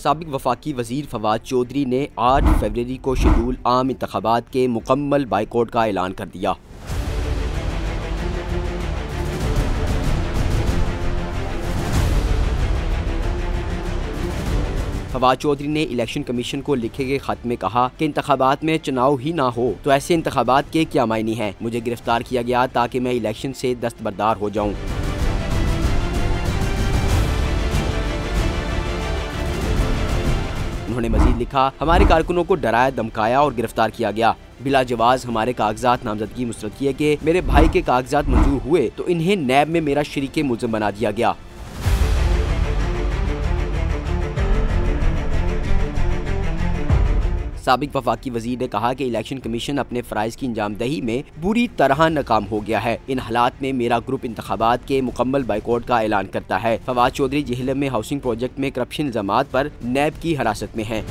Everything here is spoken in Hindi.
सबक वफाकी वज़ीर फवाद चौधरी ने आठ फरवरी को शेड्यूल आम इंतबात के मुकम्मल बाइकआउट का ऐलान कर दिया। फवाद चौधरी ने इलेक्शन कमीशन को लिखे गए खत में कहा कि इंतबात में चुनाव ही ना हो तो ऐसे इंतबात के क्या मायने हैं? मुझे गिरफ़्तार किया गया ताकि मैं इलेक्शन से दस्तबरदार हो जाऊँ। उन्होंने मजीद लिखा, हमारे कारकुनों को डराया, धमकाया और गिरफ़्तार किया गया। बिला जवाज हमारे कागजात नामजदगी मुस्तरद किए कि मेरे भाई के कागजात मंजूर हुए तो इन्हें नैब में मेरा शरीक मुलम बना दिया गया। सबक वफाकी वज़ीर ने कहा की इलेक्शन कमीशन अपने फ़राइज की अंजामदही में बुरी तरह नाकाम हो गया है। इन हालात में मेरा ग्रुप इंतबात के मुकम्मल बाइकआउट का ऐलान करता है। फवाद चौधरी जिहलम में हाउसिंग प्रोजेक्ट में करप्शन इल्ज़ाम आरोप नैब की हिरासत में है।